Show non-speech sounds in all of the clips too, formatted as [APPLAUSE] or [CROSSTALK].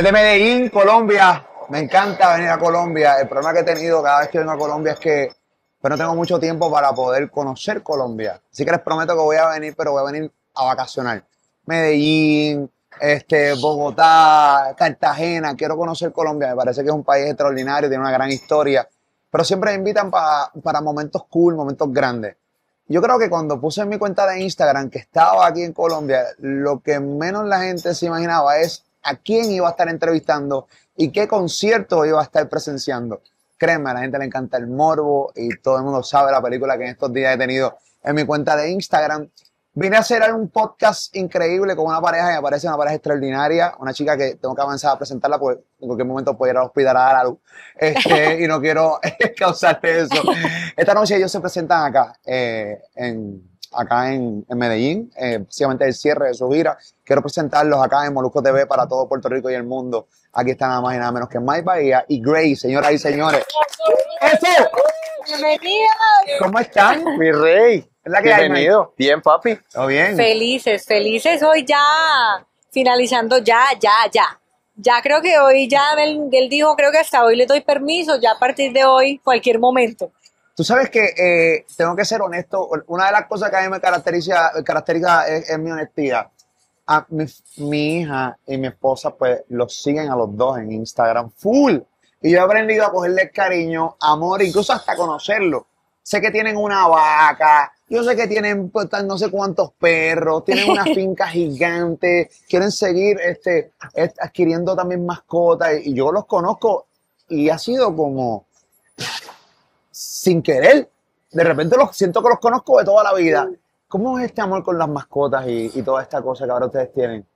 Desde Medellín, Colombia. Me encanta venir a Colombia. El problema que he tenido cada vez que vengo a Colombia es que pues, no tengo mucho tiempo para poder conocer Colombia. Así que les prometo que voy a venir, pero voy a venir a vacacionar. Medellín, este, Bogotá, Cartagena. Quiero conocer Colombia. Me parece que es un país extraordinario, tiene una gran historia. Pero siempre me invitan pa- para momentos cool, momentos grandes. Yo creo que cuando puse en mi cuenta de Instagram que estaba aquí en Colombia, lo que menos la gente se imaginaba es a quién iba a estar entrevistando y qué concierto iba a estar presenciando. Créeme, a la gente le encanta el morbo y todo el mundo sabe la película que en estos días he tenido en mi cuenta de Instagram. Vine a hacer un podcast increíble con una pareja y me parece una pareja extraordinaria, una chica que tengo que avanzar a presentarla porque en cualquier momento puede ir al hospital a dar a luz este, y no quiero [LAUGHS] causarle eso. Esta noche ellos se presentan acá, eh, en, acá en, en Medellín, eh, básicamente el cierre de su gira. Quiero presentarlos acá en Molusco TV para todo Puerto Rico y el mundo. Aquí está nada más y nada menos que Mike Bahía y Grace, señoras y señores. ¡Eso! Bienvenidos. ¿Cómo están? Mi rey. Es la que hay, Bienvenido. Bien, papi. ¿Todo bien? Felices, felices hoy ya finalizando ya, ya, ya. Ya creo que hoy ya él, él dijo, creo que hasta hoy le doy permiso, ya a partir de hoy, cualquier momento. Tú sabes que eh, tengo que ser honesto. Una de las cosas que a mí me caracteriza, caracteriza es, es mi honestidad. A mi, mi hija y mi esposa, pues, los siguen a los dos en Instagram full. Y yo he aprendido a cogerle cariño, amor, incluso hasta conocerlo. Sé que tienen una vaca, yo sé que tienen pues, no sé cuántos perros, tienen una [LAUGHS] finca gigante, quieren seguir este, est- adquiriendo también mascotas. Y yo los conozco y ha sido como sin querer. De repente los siento que los conozco de toda la vida. ¿Cómo es este amor con las mascotas y, y toda esta cosa que ahora ustedes tienen?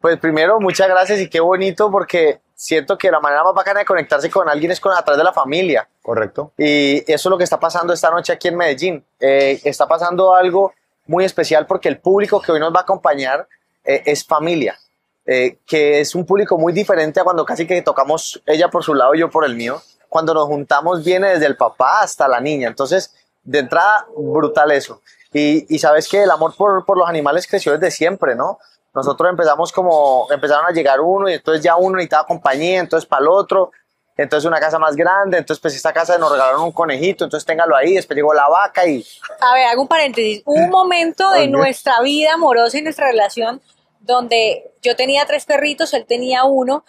Pues primero, muchas gracias y qué bonito porque siento que la manera más bacana de conectarse con alguien es con, a través de la familia. Correcto. Y eso es lo que está pasando esta noche aquí en Medellín. Eh, está pasando algo muy especial porque el público que hoy nos va a acompañar eh, es familia, eh, que es un público muy diferente a cuando casi que tocamos ella por su lado y yo por el mío. Cuando nos juntamos viene desde el papá hasta la niña. Entonces, de entrada, brutal eso. Y, y sabes que el amor por, por los animales creció desde siempre, ¿no? Nosotros empezamos como, empezaron a llegar uno y entonces ya uno necesitaba compañía, entonces para el otro, entonces una casa más grande, entonces pues esta casa nos regalaron un conejito, entonces téngalo ahí, después llegó la vaca y A ver, hago un paréntesis. Un [LAUGHS] momento de nuestra vida amorosa y nuestra relación donde yo tenía tres perritos, él tenía uno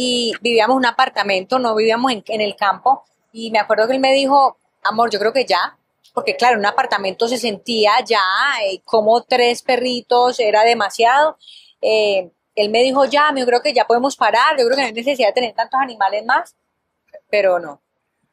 y vivíamos en un apartamento, no vivíamos en, en el campo. Y me acuerdo que él me dijo, amor, yo creo que ya, porque claro, en un apartamento se sentía ya eh, como tres perritos era demasiado. Eh, él me dijo, ya, yo creo que ya podemos parar, yo creo que no hay necesidad de tener tantos animales más, pero no.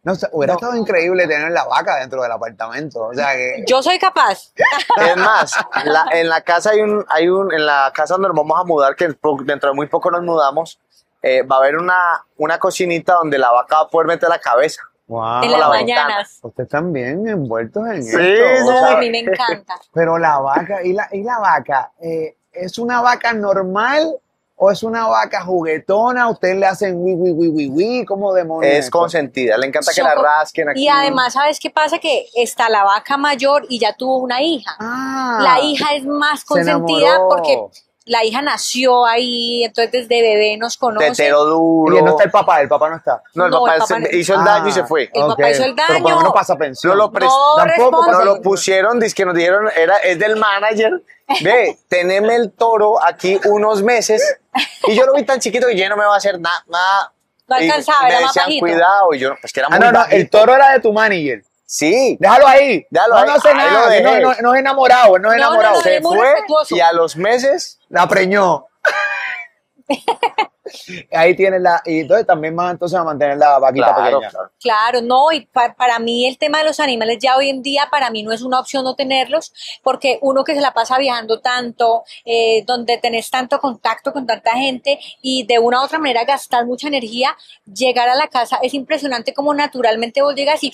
No, o sea, hubiera No. estado increíble tener la vaca dentro del apartamento. O sea que. Yo soy capaz. [LAUGHS] es más, la- en la casa hay un, hay un, en la casa donde nos vamos a mudar, que dentro de muy poco nos mudamos, eh, va a haber una, una cocinita donde la vaca va a poder meter la cabeza. Wow. en la las mañanas. Ustedes bien envueltos en Sí, esto. sí, a mí me encanta. Pero la vaca, ¿y la, y la vaca? eh, ¿Es una vaca normal o es una vaca juguetona? ¿Ustedes le hacen wi, wi, wi, wi, wi? ¿Cómo demonios? Es consentida, le encanta que la rasquen aquí. Y además, ¿sabes qué pasa? Que está la vaca mayor y ya tuvo una hija. Ah, La hija es más se consentida porque la hija nació ahí, entonces desde bebé nos conoce. Tetero Y duro. no está el papá, el papá no está. No, el No, papá, el papá se- no- hizo el daño y se Ah, fue. El papá hizo el Pero por daño. menos pasa pensión. No lo No Tampoco. Nos lo pusieron, dice que nos dijeron, era, es del manager. [LAUGHS] Ve, teneme el toro aquí unos meses. Y yo lo vi tan chiquito que yo no me va a hacer nada. nada. No Y alcanzaba, me era más decían, bajito. cuidado. Y yo, pues que era muy Ah, no, no, bajito. el toro era de tu manager. Sí. Déjalo ahí. Déjalo no, ahí. no hace Ahí nada. No, no, no es enamorado, no es No, no, enamorado. no, Se fue respetuoso. y a los meses La preñó. [LAUGHS] Ahí tienes la. Y entonces también van entonces a mantener la vaquita Claro, pequeña. claro. Claro, no, y pa- para mí el tema de los animales ya hoy en día, para mí no es una opción no tenerlos, porque uno que se la pasa viajando tanto, eh, donde tenés tanto contacto con tanta gente y de una u otra manera gastas mucha energía, llegar a la casa es impresionante como naturalmente vos llegas y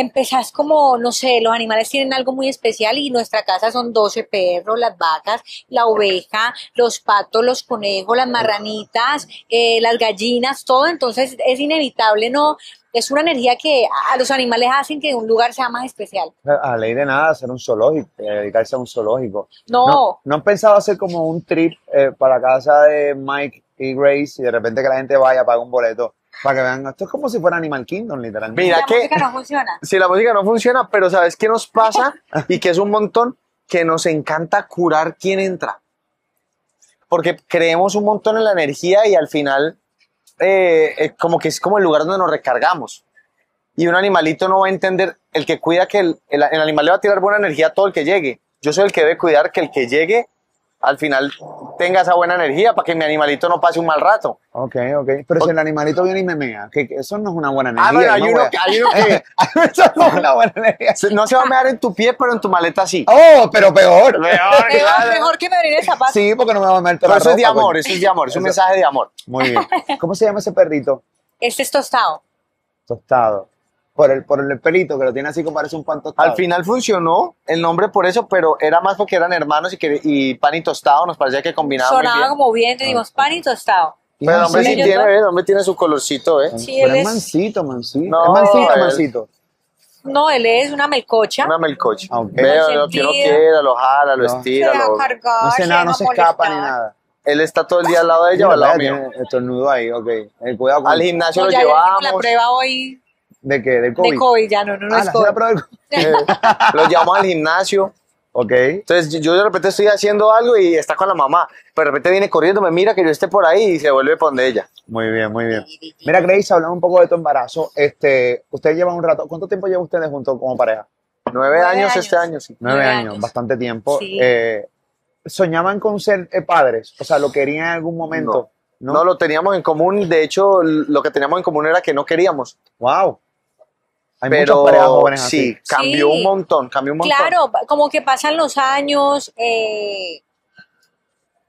empezás como, no sé, los animales tienen algo muy especial y nuestra casa son 12 perros, las vacas, la oveja, los patos, los conejos, las marranitas, eh, las gallinas, todo, entonces es inevitable, ¿no? Es una energía que a los animales hacen que un lugar sea más especial. A ley de nada, hacer un zoológico, eh, dedicarse a un zoológico. No. ¿No han pensado hacer como un trip eh, para casa de Mike y Grace y de repente que la gente vaya, paga un boleto para que vean. Esto es como si fuera Animal Kingdom, literalmente. Mira la que- música no funciona. [LAUGHS] si la música no funciona, pero ¿sabes qué nos pasa? [LAUGHS] Y que es un montón, que nos encanta curar quién entra. Porque creemos un montón en la energía y al final eh, eh, como que es como el lugar donde nos recargamos. Y un animalito no va a entender, el que cuida que el, el- el animal le va a tirar buena energía a todo el que llegue. Yo soy el que debe cuidar que el que llegue al final tenga esa buena energía para que mi animalito no pase un mal rato. Ok, ok. Pero si el animalito viene y me mea, que, que [LAUGHS] eso no es una buena energía. Ah, bueno, hay uno, que- a- hay uno que eso no es [LAUGHS] una buena energía. se- no se va a mear en tu pie, pero en tu maleta sí. Oh, pero peor. Peor, Mejor, [LAUGHS] claro. mejor que me abrir el zapato. Sí, porque no me va a meter Pero la eso es de amor, eso es de amor, es un mensaje de amor. Muy bien. ¿Cómo se llama ese perrito? Este es tostado. Tostado. Por el, por el pelito que lo tiene así como parece un pan tostado. Al final funcionó el nombre por eso, pero era más porque eran hermanos y, que, y pan y tostado nos parecía que combinaba muy Sonaba bien. como bien, te dimos pan y tostado. Pero el hombre sí ellos tiene. ¿eh? el hombre tiene su colorcito, ¿eh? Sí, Pero él es mansito, mansito. No, es mansito, él- mansito. No, él es una melcocha. Una melcocha. Ah, ok. Veo lo que Consentido. quiera, lo jala, lo No. Se estira. lo- cargar, No hace nada, no se escapa ni molestar. nada. Él está todo el día al lado de ella o al lado mío. estornudo ahí, ok. Eh, cuidado con Al gimnasio No, lo ya le hicimos la llevamos, prueba hoy ¿De qué? ¿Del COVID? de COVID, ya no, no, no Ah, es la COVID. la prueba del COVID. eh, lo llevamos al gimnasio. Ok. Entonces yo de repente estoy haciendo algo y está con la mamá. Pero de repente viene corriendo, me mira que yo esté por ahí y se vuelve por donde ella. Muy bien, muy bien. Mira, Grace, hablando un poco de tu embarazo. Este, usted lleva un rato. ¿Cuánto tiempo lleva ustedes juntos como pareja? Nueve, Nueve años, años. este año, sí. Nueve, Nueve años, años. bastante tiempo. Sí. Eh, ¿Soñaban con ser eh, padres? O sea, ¿lo querían en algún momento? No. lo teníamos en común. De hecho, lo que teníamos en común era que no queríamos. Wow. Hay pero muchas parejas jóvenes así. sí, cambió Sí. un montón, cambió un montón. Claro, como que pasan los años, eh,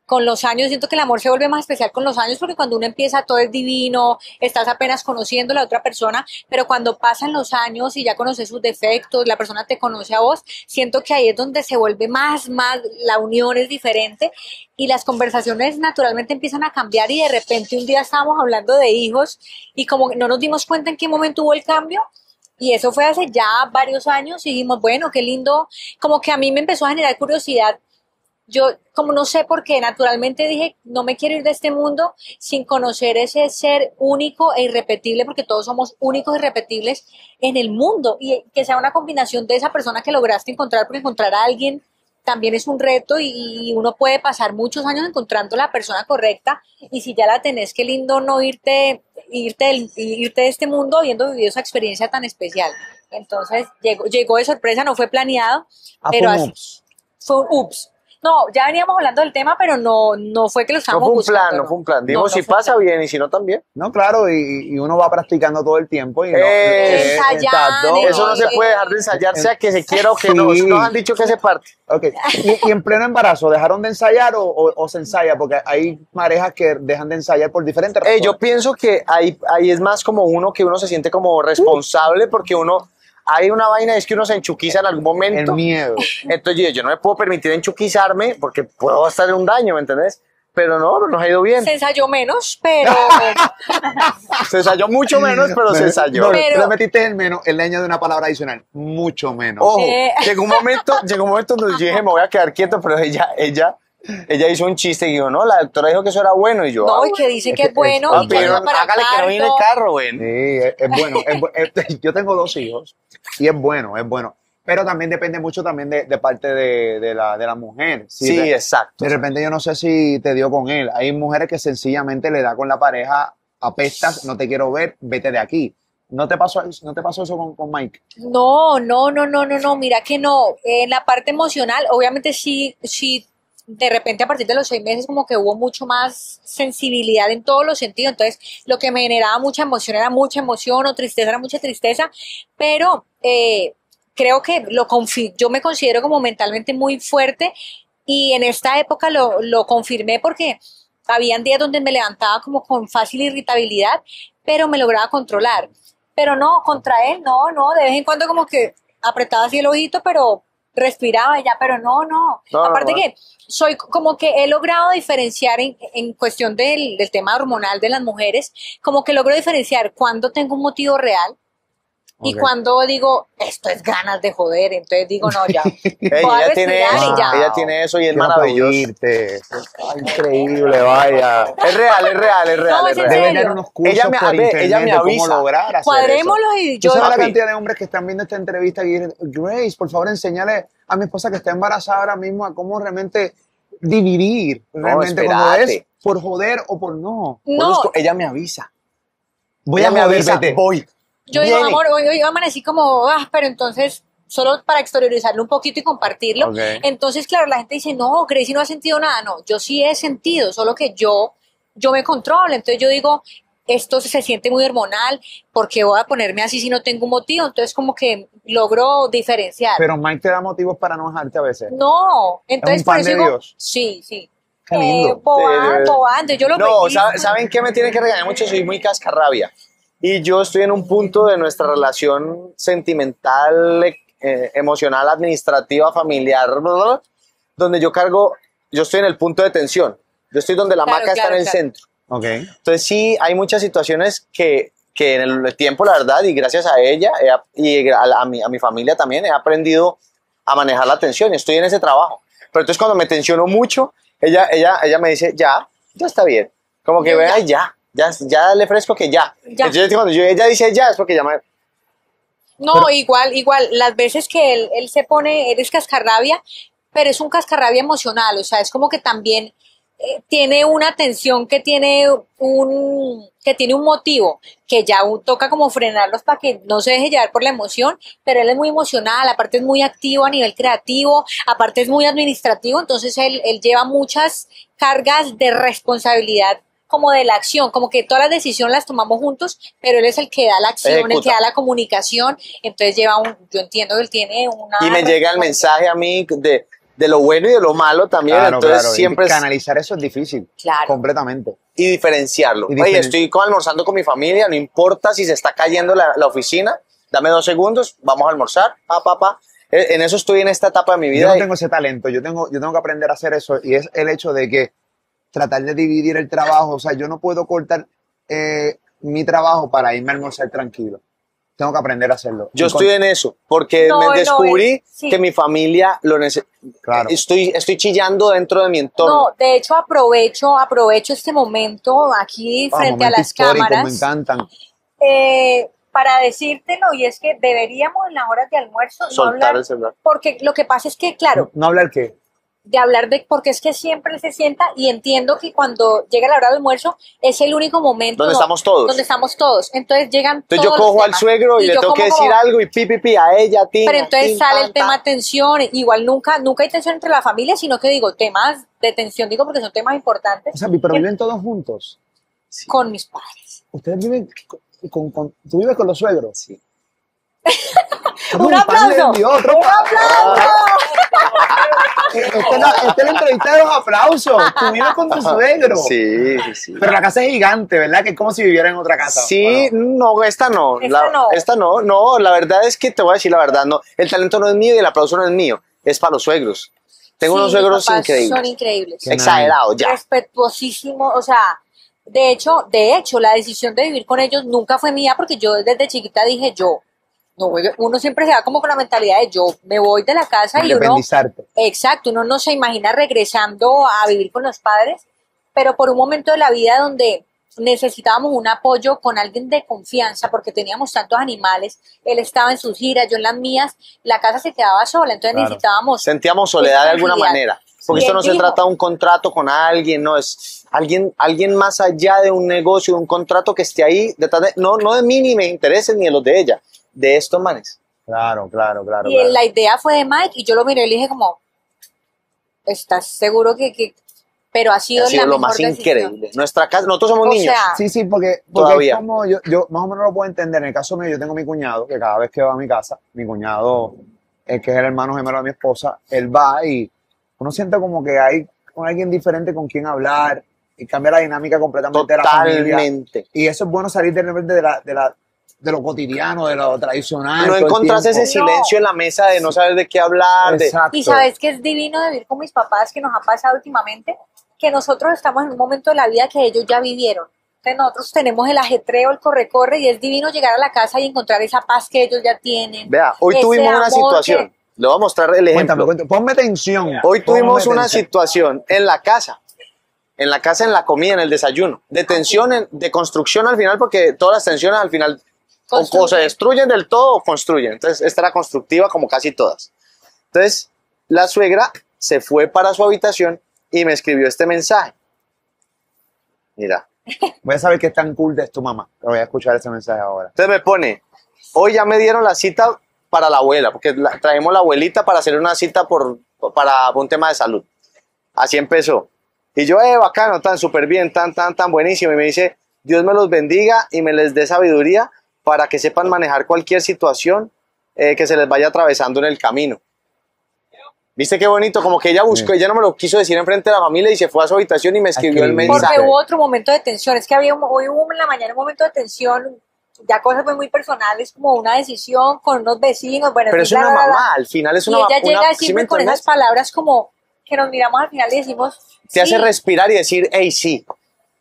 con los años siento que el amor se vuelve más especial con los años porque cuando uno empieza todo es divino, estás apenas conociendo a la otra persona, pero cuando pasan los años y ya conoces sus defectos, la persona te conoce a vos, siento que ahí es donde se vuelve más, más, la unión es diferente y las conversaciones naturalmente empiezan a cambiar y de repente un día estábamos hablando de hijos y como que no nos dimos cuenta en qué momento hubo el cambio y eso fue hace ya varios años y dijimos, bueno, qué lindo. Como que a mí me empezó a generar curiosidad. Yo, como no sé por qué, naturalmente dije, no me quiero ir de este mundo sin conocer ese ser único e irrepetible, porque todos somos únicos e irrepetibles en el mundo. Y que sea una combinación de esa persona que lograste encontrar, porque encontrar a alguien también es un reto y, y uno puede pasar muchos años encontrando la persona correcta y si ya la tenés, qué lindo no irte, irte, del- irte de este mundo habiendo vivido esa experiencia tan especial. Entonces llegó, llegó de sorpresa, no fue planeado, Ah, pero así- fue un ups. No, ya veníamos hablando del tema, pero no, no fue que lo No estábamos fue un buscando, plan, no fue un plan. Dimos No, no si pasa bien y si no también. No, claro, y, y uno va practicando todo el tiempo. Y no, Eh, Ensayando, exacto. Eso no se eh, puede dejar de ensayar, sea que se quiera o que no. Sí. Nos han dicho que se parte. Ok. ¿Y, y en pleno embarazo, ¿dejaron de ensayar o, o- o se ensaya? Porque hay parejas que dejan de ensayar por diferentes Eh, razones. yo pienso que ahí, ahí es más como uno que uno se siente como responsable porque uno. Hay una vaina, es que uno se enchuquiza en algún El momento. miedo. Entonces yo, yo no me puedo permitir enchuquizarme porque puedo estar en un daño, ¿me entendés? Pero no, nos ha ido bien. Se ensayó menos, pero [LAUGHS] Se ensayó mucho menos, pero se ensayó. No, Pero- tú le metiste el menos, él le añade una palabra adicional. Mucho menos. Ojo, Eh. [LAUGHS] llegó un momento, llegó un momento donde yo dije, me voy a quedar quieto, pero ella, ella, ella hizo un chiste y dijo, no, la doctora dijo que eso era bueno y yo, no, ah, y que dice Es que es bueno es- y que pero hágale que no viene el carro, güey. Sí, es, es bueno. es bu- es- [LAUGHS] yo tengo dos hijos y es bueno, es bueno. Pero también depende mucho también de, de parte de, de la, de la mujer. Si Sí, de, exacto. de repente yo no sé si te dio con él. Hay mujeres que sencillamente le da con la pareja, apestas, no te quiero ver, vete de aquí. ¿No te pasó, no te pasó eso con, con Mike? No, no, no, no, no, no, mira que no. En la parte emocional, obviamente sí, sí, de repente a partir de los seis meses como que hubo mucho más sensibilidad en todos los sentidos. Entonces, lo que me generaba mucha emoción era mucha emoción o tristeza era mucha tristeza, pero eh, creo que lo yo me considero como mentalmente muy fuerte y en esta época lo, lo confirmé porque habían días donde me levantaba como con fácil irritabilidad, pero me lograba controlar. Pero no, contra él, no, no, de vez en cuando como que apretaba así el ojito, pero respiraba ya, pero no, no. No, Aparte no. que soy como que he logrado diferenciar en, en cuestión del, del tema hormonal de las mujeres, como que logro diferenciar cuando tengo un motivo real Y Ok. cuando digo, esto es ganas de joder, entonces digo, no, ya. [LAUGHS] Ey, ella tiene y ya. ella tiene eso y es Quiero maravilloso. increíble, vaya. Es real, es real, es real. No, es es en real. Deben serio. dar unos cursos Ella me- por a ver, internet ella me de cómo avisa. lograr hacer Cuadrémoslo y yo. ¿Tú sabes la cantidad de hombres que están viendo esta entrevista y dicen, Grace, por favor, enséñale a mi esposa que está embarazada ahora mismo a cómo realmente dividir. realmente cuando espérate. es por joder o por no. No, ella me avisa. Voy ella a me avisa, vete. voy. Yo digo, amor, hoy, hoy amanecí como, ah, pero entonces, solo para exteriorizarlo un poquito y compartirlo. Entonces, claro, la gente dice, no, Gracie no ha sentido nada. No, yo sí he sentido, solo que yo, yo me controlo. Entonces yo digo, esto se siente muy hormonal, porque voy a ponerme así si no tengo un motivo? Entonces como que logro diferenciar. Pero Mike te da motivos para no dejarte a veces. no, entonces un pan por eso de digo, Dios. sí, sí. Qué lindo. Eh, entonces yo lo No, pellizco. ¿sabe- ¿saben qué me tiene que regañar mucho? Soy muy cascarrabia. Y yo estoy en un punto de nuestra relación sentimental, eh, emocional, administrativa, familiar, bla, bla, bla, donde yo cargo, yo estoy en el punto de tensión. Yo estoy donde la Claro, maca está claro, en el claro. centro. Ok. Entonces sí, hay muchas situaciones que, que en el tiempo, la verdad, y gracias a ella he y a, a mi, a mi familia también, he aprendido a manejar la tensión y estoy en ese trabajo. Pero entonces cuando me tensiono mucho, ella, ella, ella me dice, ya, ya está bien. Como que vea, ya. ya, ya, ya le ofrezco que ya. Ya. Entonces cuando yo, ella dice ya, es porque ya me... No, igual, igual, las veces que él, él se pone, eres cascarrabia, pero es un cascarrabia emocional, o sea, es como que también eh, tiene una tensión que tiene un, que tiene un motivo, que ya toca como frenarlos para que no se deje llevar por la emoción, pero él es muy emocional, aparte es muy activo a nivel creativo, aparte es muy administrativo, entonces él, él lleva muchas cargas de responsabilidad como de la acción, como que todas las decisiones las tomamos juntos, pero él es el que da la acción, el que Ejecuta. da la comunicación, entonces lleva un, yo entiendo que él tiene una... Y me llega el mensaje a mí de, de lo bueno y de lo malo también. Claro, entonces claro. y siempre es, canalizar eso es difícil. Claro. Completamente. y diferenciarlo. Y Oye, diferen- estoy co- almorzando con mi familia, no importa si se está cayendo la, la oficina, dame dos segundos, vamos a almorzar, pa, pa, pa. Eh, En eso estoy en esta etapa de mi Yo vida. no y- tengo ese talento, yo tengo, yo tengo que aprender a hacer eso y es el hecho de que tratar de dividir el trabajo, o sea, yo no puedo cortar eh, mi trabajo para irme a almorzar tranquilo. Tengo que aprender a hacerlo. yo estoy en eso, porque No, me no, descubrí es- sí. que mi familia lo necesita. Claro. Estoy, estoy chillando dentro de mi entorno. No, de hecho aprovecho, aprovecho este momento aquí Ah, frente a momentos las cámaras. Me encantan. eh, para decírtelo, y es que deberíamos en las horas de almuerzo no Soltar hablar, el celular. porque lo que pasa es que, claro, No hablar qué. De hablar de, porque es que siempre se sienta y entiendo que cuando llega la hora del almuerzo es el único momento Donde estamos todos. donde estamos todos. Entonces llegan Entonces yo todos los cojo al temas. suegro y, le yo tengo que decir como- algo y pi, pi, pi, a ella, a ti. Pero entonces sale el tema tensión, igual nunca, nunca hay tensión entre la familia, sino que digo temas de tensión, digo porque son temas importantes O sea, pero viven todos juntos. con mis padres. Ustedes viven con, con- con- tú vives con los suegros. Sí. Un aplauso. otro ¡Un aplauso! Esta es la, esta es la entrevista de los aplausos. Tú vives con tu [LAUGHS] suegro. Sí, sí, sí. Pero la casa es gigante, ¿verdad? Que es como si viviera en otra casa. Sí, Bueno, no, esta no. Esta La- no. Esta no, no. La verdad es que te voy a decir la verdad, no. El talento no es mío y el aplauso no es mío. Es para los suegros. Tengo Sí, unos suegros papás increíbles. Son increíbles. Exagerados, ya. respetuosísimo, o sea, de hecho, de hecho, la decisión de vivir con ellos nunca fue mía porque yo desde chiquita dije yo, no, voy- uno siempre se va como con la mentalidad de yo me voy de la casa y uno, exacto, uno no se imagina regresando a vivir con los padres, pero por un momento de la vida donde necesitábamos un apoyo con alguien de confianza porque teníamos tantos animales, él estaba en sus giras, yo en las mías, la casa se quedaba sola, entonces Claro. necesitábamos Sentíamos soledad de alguna manera. Porque esto no se trata de un contrato con alguien, no, es alguien, alguien más allá de un negocio, de un contrato que esté ahí detrás de, no, no de mí ni me interese ni de los de ella, de estos manes. Claro, claro, claro. Y claro. la idea fue de Mike y yo lo miré y le dije como, ¿estás seguro que...? que-?" Pero ha sido, Ha sido la lo mejor más decisión. increíble. Nuestra casa, nosotros somos O niños. sea, Sí, sí, porque, porque Todavía. es como yo, yo más o menos lo puedo entender. En el caso mío, yo tengo mi cuñado, que cada vez que va a mi casa, mi cuñado, el que es el hermano gemelo de mi esposa, él va y uno siente como que hay con alguien diferente con quien hablar y cambia la dinámica completamente de la familia. Totalmente. Y eso es bueno salir de repente de, la, de, la, de lo cotidiano, de lo tradicional. No encontrás ese silencio en la mesa de no saber de qué hablar. de- Exacto. Y sabes que es divino de vivir con mis papás, que nos ha pasado últimamente, que nosotros estamos en un momento de la vida que ellos ya vivieron. Entonces nosotros tenemos el ajetreo, el corre-corre y es divino llegar a la casa y encontrar esa paz que ellos ya tienen. Vea, hoy tuvimos una situación. que- Le voy a mostrar el Cuéntame, ejemplo. cuéntame. Ponme tensión. Hoy Ponme tuvimos una tensión. situación en la casa. En la casa, en la comida, en el desayuno. De tensión, en- de construcción al final, porque todas las tensiones al final o- se destruyen del todo o construyen. Entonces, esta era constructiva como casi todas. Entonces, la suegra se fue para su habitación y me escribió este mensaje. Mira. [LAUGHS] Voy a saber qué tan cool es tu mamá. Pero voy a escuchar ese mensaje ahora. Entonces me pone, hoy ya me dieron la cita para la abuela, porque la- traemos la abuelita para hacer una cita por, para un tema de salud. Así empezó. Y yo, eh, bacano, tan súper bien, tan, tan, tan buenísimo. Y me dice, Dios me los bendiga y me les dé sabiduría para que sepan manejar cualquier situación eh, que se les vaya atravesando en el camino. ¿Viste qué bonito? Como que ella buscó, Sí. ella no me lo quiso decir enfrente de la familia y se fue a su habitación y me escribió el Escribir. Porque mensaje. hubo otro momento de tensión. Es que había un- hoy hubo en la mañana un momento de tensión, ya cosas muy, personales, como una decisión con unos vecinos. Bueno, Pero es una mamá, al final es Y una ella una- llega ¿sí me siempre con esas palabras como que nos miramos al final y decimos. Te hace sí, respirar y decir, hey, sí.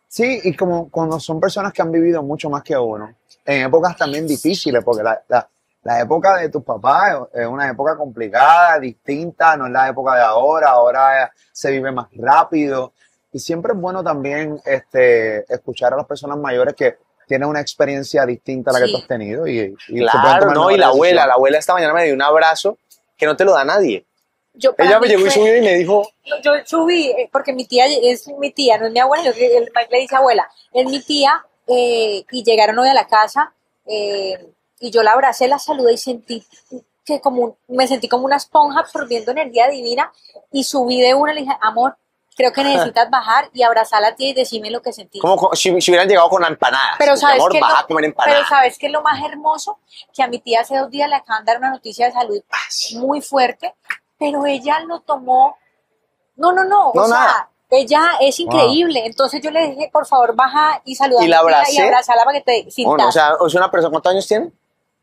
Sí, y como cuando son personas que han vivido mucho más que uno, en épocas también difíciles, porque la, la, la época de tus papás es una época complicada, distinta, no es la época de ahora, ahora se vive más rápido. Y siempre es bueno también este, escuchar a las personas mayores que tienen una experiencia distinta a la que Sí. tú has tenido. Y, y Claro, no, y la abuela, la abuela esta mañana me dio un abrazo que no te lo da nadie. yo Ella me llegó y subió y me dijo, Yo subí, eh, porque mi tía es mi tía, no es mi abuela, yo que- el Mike le dice abuela, es mi tía, eh, y llegaron hoy a la casa, eh, y yo la abracé, la saludé y sentí que como, me sentí como una esponja absorbiendo energía divina, y subí de una y le dije, amor, creo que [LAUGHS] necesitas bajar y abrazar a la tía y decirme lo que sentí. como co- si, si hubieran llegado con empanadas. Pero Porque, sabes amor, que comer empanadas. pero sabes que es lo más hermoso que a mi tía hace dos días le acaban de dar una noticia de salud Ah, muy fuerte, pero ella lo tomó. No, no, no. No, o sea. Ella es increíble. Entonces yo le dije, por favor, baja y saluda Y la abracé. y abrazala para que te Bueno, sintas. o sea, es una persona, ¿cuántos años tiene?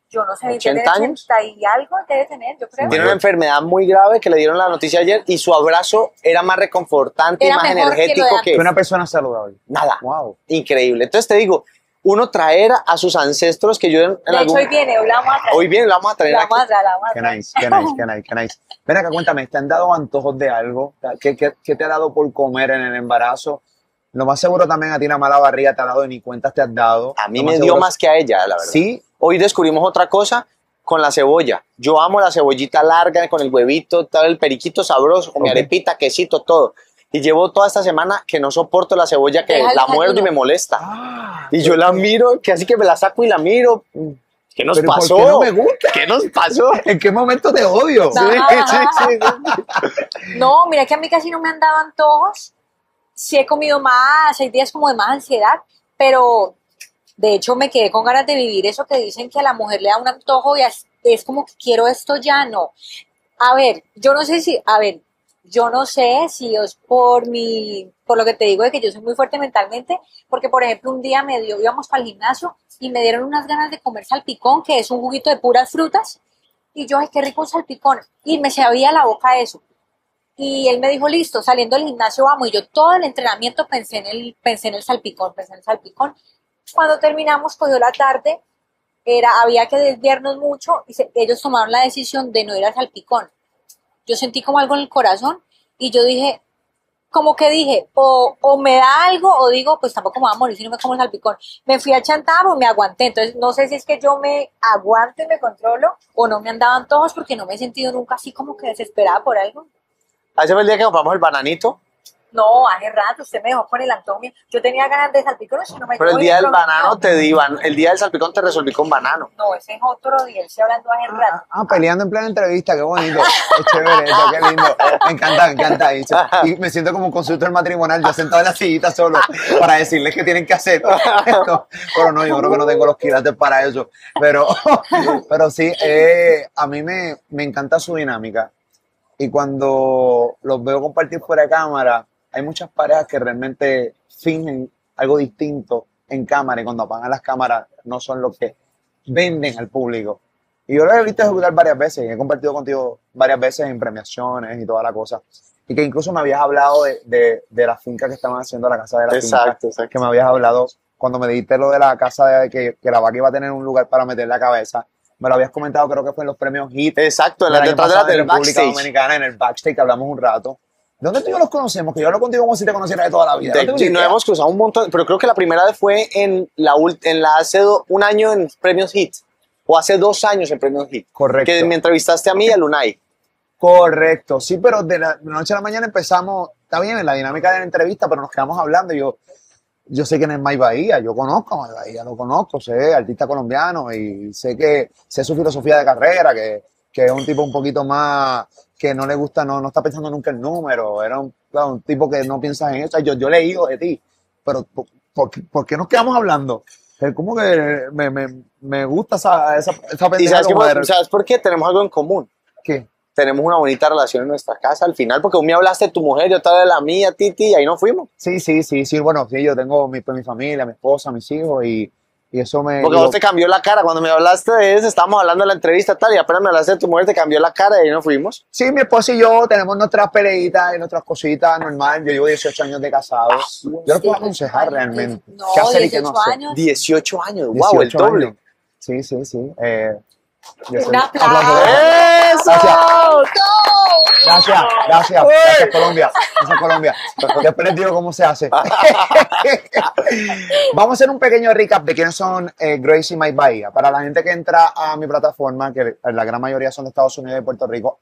yo no sé, 80 tiene años. 80 y algo debe tener, yo creo. Tiene una enfermedad muy grave que le dieron la noticia ayer y su abrazo era más reconfortante y más energético que, Que una persona saludable. nada. Wow. Increíble. Entonces te digo, uno traer a sus ancestros que yo en, en De hecho, algún... hoy viene, hoy la vamos a traer. Hoy bien, la vamos a traer La aquí. vamos a traer, la vamos a Qué nice, qué nice, qué nice, qué nice. Ven acá, cuéntame, ¿te han dado antojos de algo? ¿Qué, qué, qué te ha dado por comer en el embarazo? Lo más seguro también a ti la mala barriga te ha dado y ni cuentas te has dado. A mí me dio seguro- más que a ella, la verdad. Sí, Hoy descubrimos otra cosa con la cebolla. Yo amo la cebollita larga con el huevito, todo el periquito sabroso, con mi Ok. arepita, quesito, todo. Y llevo toda esta semana que no soporto la cebolla, que Deja la muerdo y me molesta. Ah, y yo la miro, que así que me la saco y la miro. ¿Qué nos Pero ¿por pasó? qué no me gusta? ¿Qué nos pasó? [LAUGHS] ¿En qué momento te odio? [LAUGHS] Sí. No, mira que a mí casi no me han dado antojos. Sí he comido más, hay días como de más ansiedad, pero de hecho me quedé con ganas de vivir eso que dicen que a la mujer le da un antojo y es como que quiero esto ya, no. A ver, yo no sé si, a ver, yo no sé si es por mi, por lo que te digo de que yo soy muy fuerte mentalmente, porque por ejemplo un día me dio, íbamos el gimnasio y me dieron unas ganas de comer salpicón, que es un juguito de puras frutas, y yo, ay, qué rico un salpicón, y me sabía la boca eso. Y él me dijo, listo, saliendo del gimnasio vamos. Y yo todo el entrenamiento pensé en el, pensé en el salpicón, pensé en el salpicón. Cuando terminamos, cogió la tarde, era, había que desviarnos mucho y se- ellos tomaron la decisión de no ir al salpicón. Yo sentí como algo en el corazón y yo dije, como que dije, o, o me da algo o digo, pues tampoco me voy a morir si no me como el salpicón. Me fui a chantar o me aguanté. Entonces, no sé si es que yo me aguanto y me controlo o no me han dado antojos porque no me he sentido nunca así como que desesperada por algo. Ese fue el día que compramos el bananito. No, hace rato usted me dejó con el antojo. mío. Yo tenía ganas de salpicón, si no me Pero el día del banano te di, ban- el día del salpicón te resolví con banano. No, ese es otro día, él estoy hablando hace rato. Ah, peleando en plena entrevista, qué bonito. Qué chévere eso, qué lindo. Me encanta, me encanta. Y, y me siento como un consultor matrimonial, yo sentado en la sillita solo para decirles qué tienen que hacer. No, [LAUGHS] pero no, yo creo que no tengo los quilates para eso. Pero, pero sí, eh, a mí me, me encanta su dinámica. Y cuando los veo compartir fuera de cámara, hay muchas parejas que realmente fingen algo distinto en cámara y cuando apagan las cámaras no son lo que venden al público. Y yo lo he visto ejecutar varias veces, y he compartido contigo varias veces en premiaciones y toda la cosa. Y que incluso me habías hablado de, de, de la finca que estaban haciendo, la casa de la finca, Exacto, exacto. que me habías hablado cuando me dijiste lo de la casa de que, que la vaca iba a tener un lugar para meter la cabeza, me lo habías comentado, creo que fue en los premios HIT. Exacto, en la detrás de la en del República backstage. Dominicana, en el backstage, que hablamos un rato. ¿Dónde tú y yo los conocemos? Que yo hablo contigo como si te conociera de toda la vida. No sí, nos hemos cruzado un montón, pero creo que la primera vez fue en la, en la hace do- un año en Premios Hit, o hace dos años en Premios Hit. Correcto. Que me entrevistaste a mí y a Lunay. Correcto, sí, pero de la, noche a la mañana empezamos, está bien, en la dinámica de la entrevista, pero nos quedamos hablando. y Yo, yo sé quién es Mike Bahía, yo conozco a Mike Bahía, lo conozco, sé, artista colombiano y sé que sé su filosofía de carrera, que, que es un tipo un poquito más que no le gusta, no, no está pensando nunca el número, era un, claro, un tipo que no piensa en eso. Yo, yo leído de ti, pero ¿por, por qué- por qué nos quedamos hablando? Es como que me, me, me gusta esa, esa, esa ¿Y sabes, fue? de- ¿sabes por qué? Tenemos algo en común. ¿qué? Tenemos una bonita relación en nuestra casa al final, porque un me hablaste de tu mujer, yo estaba de la mía, Titi, y ahí nos fuimos. Sí, sí, sí, sí. Bueno, sí, yo tengo mi, pues, mi familia, mi esposa, mis hijos y, y eso me. Porque digo, vos te cambió la cara. Cuando me hablaste de eso, estábamos hablando de la entrevista tal, y apenas me hablaste de tu mujer, te cambió la cara y ahí nos fuimos. Sí, mi esposa y yo tenemos nuestras peleitas y nuestras cositas normal. Yo llevo 18 años de casado. Yo les puedo 18 aconsejar realmente. No, ¿Qué hacer y qué no 18 hacer? años. 18 años, wow, el 18 doble. años. Sí, sí, sí. Eh, yo Un aplauso. ¡Eso! Gracias, gracias, gracias Colombia, gracias Colombia. Después les digo cómo se hace. [LAUGHS] Vamos a hacer un pequeño recap de quiénes son eh, Grace y Mike Bahía. Para la gente que entra a mi plataforma, que la gran mayoría son de Estados Unidos y Puerto Rico,